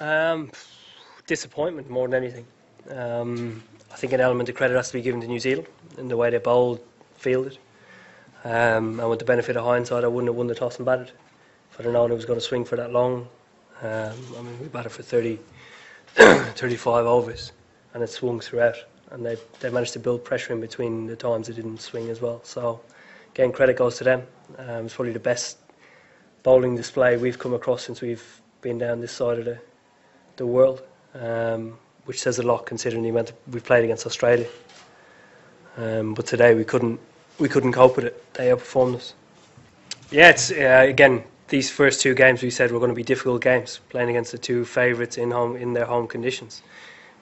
Um, disappointment more than anything. Um, I think an element of credit has to be given to New Zealand in the way they bowled, fielded. Um, and with the benefit of hindsight, I wouldn't have won the toss and batted. If I'd have known it was going to swing for that long, um, I mean, we batted for 30, 35 overs, and it swung throughout. And they, they managed to build pressure in between the times it didn't swing as well. So, again, credit goes to them. Um, it's probably the best bowling display we've come across since we've been down this side of the, the world, um, which says a lot considering the amount we've played against Australia. Um, but today we couldn't we couldn't cope with it. They outperformed us. Yeah, it's uh, again these first two games we said were going to be difficult games, playing against the two favourites in home in their home conditions.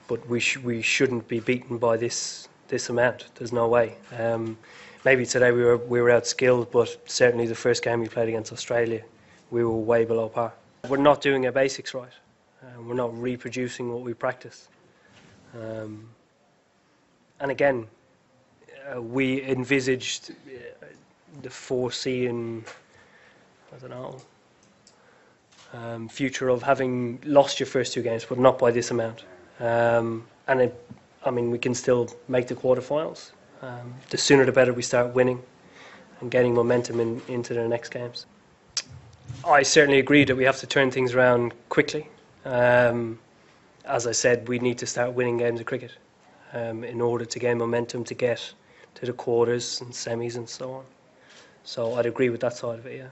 But we sh- we shouldn't be beaten by this this amount. There's no way. Um, maybe today we were we were outskilled, but certainly the first game we played against Australia, we were way below par. We're not doing our basics right. We're not reproducing what we practice. Um, and again, uh, we envisaged uh, the foreseeing, I don't know, um, future of having lost your first two games, but not by this amount. Um, and it, I mean, we can still make the quarterfinals. Um, the sooner the better we start winning and getting momentum in, into the next games. I certainly agree that we have to turn things around quickly. Um, as I said, we need to start winning games of cricket um, in order to gain momentum to get to the quarters and semis and so on. So I'd agree with that side of it, yeah.